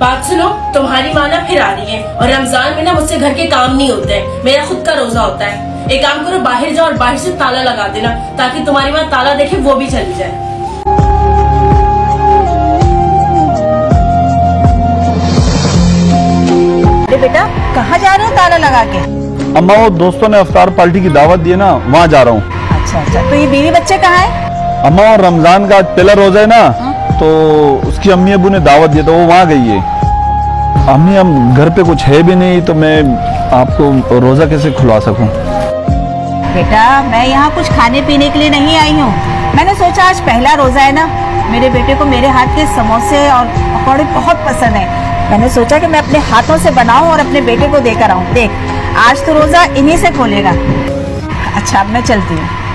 बात सुनो तुम्हारी माँ ना फिर आ रही है और रमज़ान में ना मुझसे घर के काम नहीं होते हैं मेरा खुद का रोजा होता है। एक काम करो बाहर जाओ और बाहर से ताला लगा देना ताकि तुम्हारी माँ ताला देखे वो भी चली जाए। अरे बेटा कहाँ जा रहे हो ताला लगा के? अम्मा वो दोस्तों ने अफ्तार पार्टी की दावत दी है ना वहाँ जा रहा हूँ। अच्छा अच्छा तो ये बीवी बच्चे कहाँ है? अम्मा वो रमज़ान का पहला रोजा है ना तो उसकी अम्मी अबू ने दावत दिया तो वो वहाँ गई है। अम्मी हम घर पे कुछ है भी नहीं तो मैं आपको रोजा कैसे खुलवा सकूँ? बेटा, मैं यहाँ कुछ खाने पीने के लिए नहीं आई हूँ। मैंने सोचा आज पहला रोजा है ना। मेरे बेटे को मेरे हाथ के समोसे और पकौड़े बहुत पसंद है। मैंने सोचा कि मैं अपने हाथों से बनाऊँ और अपने बेटे को देकर आऊँ। देख, आज तो रोजा इन्हीं से खोलेगा। अच्छा अब मैं चलती हूँ।